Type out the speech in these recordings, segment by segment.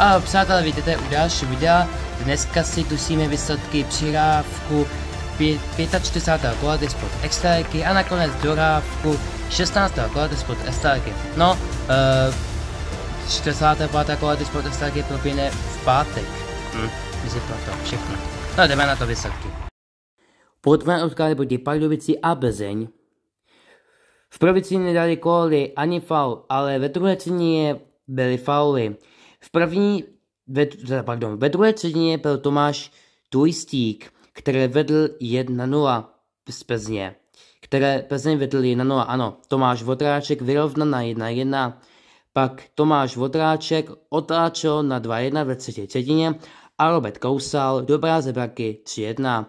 A přátelé, vítejte u další videa. Dneska si tusíme výsledky přihrávku 45. kola spod extraliky a nakonec dohrávku 16. kola spod extraliky. No, uh, 45. kola spod extraliky proběhne v pátek. Hm, myslím to všechno. No, jdeme na to výsledky. Podmé utkali proti Pardubici a Bezeň. V provici nedali koly ani faul, ale ve druhé třetině byly fauly. V první, ve, pardon, ve druhé třetině byl Tomáš Tujstík, který vedl 1-0 z Plzně. Které Plzeň vedl 1-0, ano. Tomáš Votráček vyrovnal na 1-1. Pak Tomáš Votráček otáčel na 2-1 ve třetí třetině a Robert Kousal dobrá zebraky 3-1.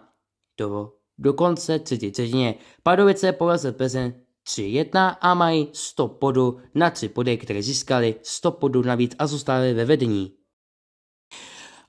Do, do konce třetí třetině Padovice porazil Plzeň 3-1 a mají 100 bodů na 3 body, které získali 100 bodů navíc a zůstali ve vedení.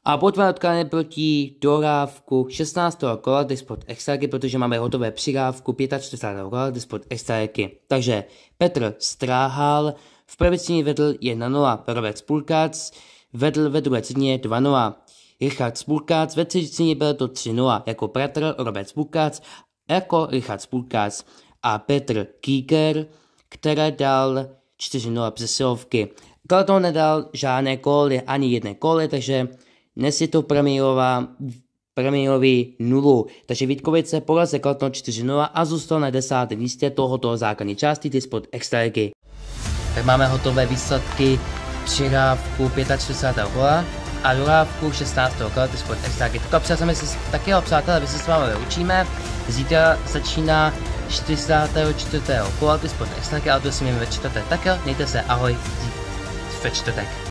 A potvar odkládané proti dorávku 16. kola Disport Extraky, protože máme hotové přidávku 45. kola Disport Extraky. Takže Petr Stráhal v první třetině vedl 1-0, Robert Spulkac vedl ve druhé třetině 2-0. Richard Spulkac ve třetí byl to 3-0, jako bratr Robert Spulkac, jako Richard Spulkac a Petr Kíker, které dal 4-0 přesilovky. Klaton nedal žádné koly, ani jedné koly, takže dnes je to premiérový nulu. Takže Vítkovice porazil Klaton 4-0 a zůstal na desátém místě tohoto základní části T-Sport Extraligy. Tak máme hotové výsledky přidávku 45. kola a dohrávku 16. kola T-Sport Extraligy. Tak přátelé, taky přátelé, my se s vámi učíme. Zítra začíná 44. kola, ty sport extraky, ale to si ve čtvrtek. Tak jo, mějte se, ahoj, ve čtvrtek.